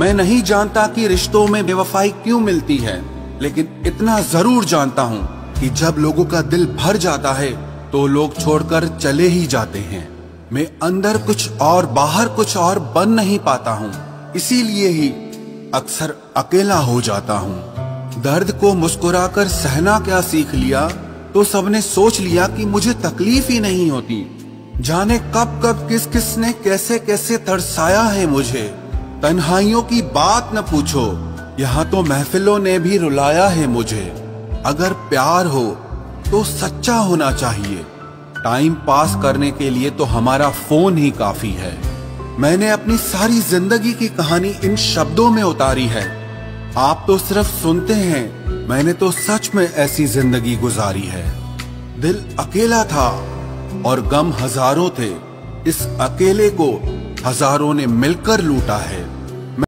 मैं नहीं जानता कि रिश्तों में बेवफाई क्यों मिलती है, लेकिन इतना ज़रूर जानता हूँ कि जब लोगों का दिल भर जाता है तो लोग छोड़कर चले ही जाते हैं। मैं अंदर कुछ और, बाहर कुछ और बन नहीं पाता हूँ। इसीलिए ही अक्सर अकेला हो जाता हूँ। दर्द को मुस्कुराकर सहना क्या सीख लिया? तो सबने सोच लिया कि मुझे तकलीफ़ ही नहीं होती। जाने कब कब किस किस ने कैसे कैसे तरसाया है मुझे। तन्हाइयों की बात न पूछो। यहाँ तो महफिलों ने भी रुलाया है मुझे। अगर प्यार हो तो सच्चा होना चाहिए। टाइम पास करने के लिए तो हमारा फ़ोन ही काफ़ी है। मैंने अपनी सारी ज़िंदगी की कहानी इन शब्दों में उतारी है। आप तो सिर्फ़ सुनते हैं, मैंने तो सच में ऐसी ज़िंदगी गुजारी है। दिल अकेला था और गम हज़ारों थे। इस अकेले को हज़ारों ने मिलकर लूटा है।